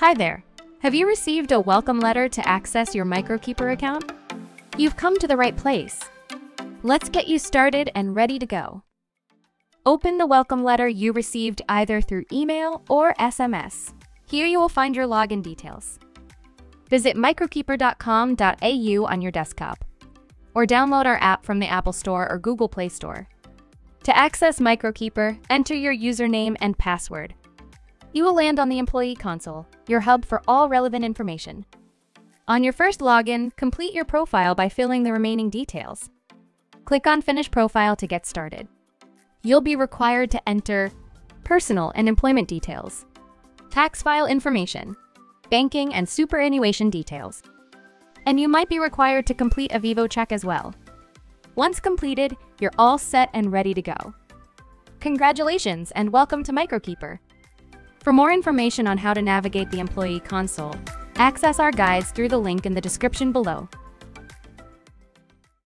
Hi there. Have you received a welcome letter to access your MicroKeeper account? You've come to the right place. Let's get you started and ready to go. Open the welcome letter you received either through email or SMS. Here you will find your login details. Visit microkeeper.com.au on your desktop, or download our app from the Apple Store or Google Play Store. To access MicroKeeper, enter your username and password. You will land on the Employee Console, your hub for all relevant information. On your first login, complete your profile by filling the remaining details. Click on Finish Profile to get started. You'll be required to enter personal and employment details, tax file information, banking and superannuation details. And you might be required to complete a VEVO check as well. Once completed, you're all set and ready to go. Congratulations and welcome to MicroKeeper. For more information on how to navigate the Employee Console, access our guides through the link in the description below.